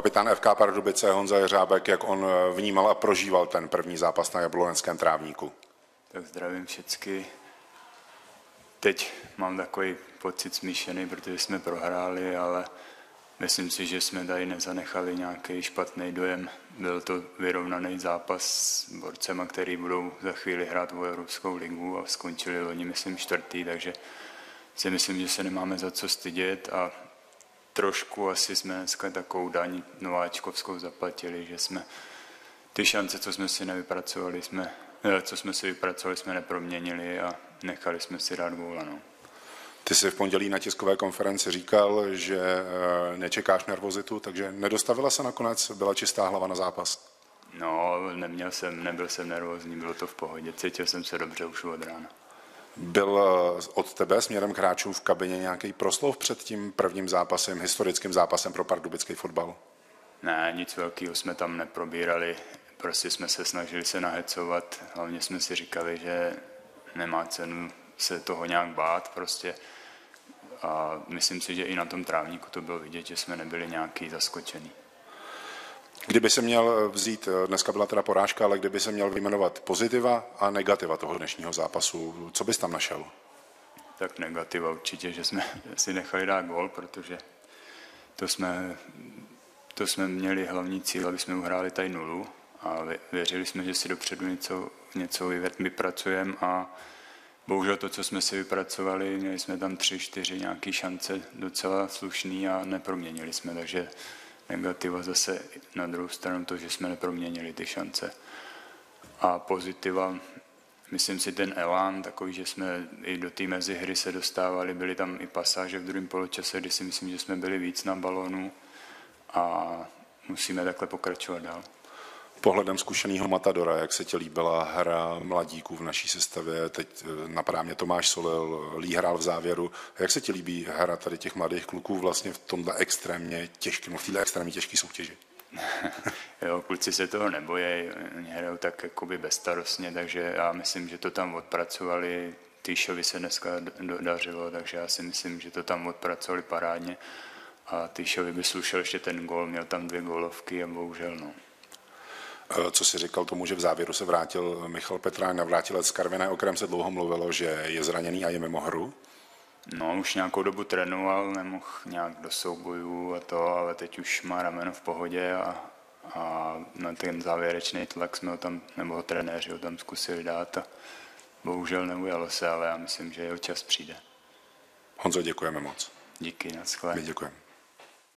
Kapitán FK Pardubice Honza Jeřábek, jak on vnímal a prožíval ten první zápas na Jablonském trávníku. Tak zdravím všecky. Teď mám takový pocit smíšený, protože jsme prohráli, ale myslím si, že jsme tady nezanechali nějaký špatný dojem. Byl to vyrovnaný zápas s borcema, který budou za chvíli hrát o Evropskou ligu a skončili loni, myslím, čtvrtý, takže si myslím, že se nemáme za co stydět a trošku asi jsme dneska takovou daň nováčkovskou zaplatili, že jsme ty šance, co jsme si nevypracovali, jsme, eh, co jsme si vypracovali, jsme neproměnili a nechali jsme si dát góla. No. Ty jsi v pondělí na tiskové konferenci říkal, že eh, nečekáš nervozitu, takže nedostavila se nakonec, byla čistá hlava na zápas. No, neměl jsem, nebyl jsem nervózní, bylo to v pohodě, cítil jsem se dobře už od rána. Byl eh, od tebe směrem k hráčům v kabině nějaký proslov před tím prvním zápasem, historickým zápasem pro pardubický fotbal? Ne, nic velkého jsme tam neprobírali. Prostě jsme se snažili se nahecovat. Hlavně jsme si říkali, že nemá cenu se toho nějak bát prostě. A myslím si, že i na tom trávníku to bylo vidět, že jsme nebyli nějaký zaskočený. Kdyby se měl vzít, dneska byla teda porážka, ale kdyby se měl vyjmenovat pozitiva a negativa toho dnešního zápasu, co bys tam našel? Tak negativa určitě, že jsme si nechali dát gol, protože to jsme, to jsme měli hlavní cíl, aby jsme uhráli tady nulu a věřili jsme, že si dopředu něco, něco vypracujeme a bohužel to, co jsme si vypracovali, měli jsme tam tři, čtyři nějaké šance docela slušný a neproměnili jsme, takže negativa zase na druhou stranu to, že jsme neproměnili ty šance. A pozitiva, myslím si ten elán, takový, že jsme i do té hry se dostávali, byly tam i pasáže v druhém poločase, kdy si myslím, že jsme byli víc na balonu a musíme takhle pokračovat dál pohledem zkušeného Matadora, jak se ti líbila hra mladíků v naší sestavě, teď eh, napadá mě Tomáš Solil, Lí hrál v závěru. Jak se ti líbí hra tady těch mladých kluků vlastně v tomhle extrémně těžkém, v téhle extrémně těžké soutěži? jo, kluci se toho nebojí, oni hrajou tak jakoby bezstarostně, takže já myslím, že to tam odpracovali. Týšovi se dneska dodařilo, takže já si myslím, že to tam odpracovali parádně. A Týšovi by slušel ještě ten gol, měl tam dvě gólovky a bohužel no. Eh, co si říkal tomu, že v závěru se vrátil Michal Petrán, navrátilec z Karviné, o kterém se dlouho mluvilo, že je zraněný a je mimo hru? No, už nějakou dobu trénoval, nemohl nějak do soubojů a to, ale teď už má rameno v pohodě a, a na ten závěrečný tlak jsme ho tam, nebo ho trenéři ho tam zkusili dát a bohužel neujalo se, ale já myslím, že jeho čas přijde. Honzo, děkujeme moc. Díky, naschle. My děkujeme.